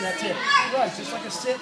that's it. Right, just like a sit.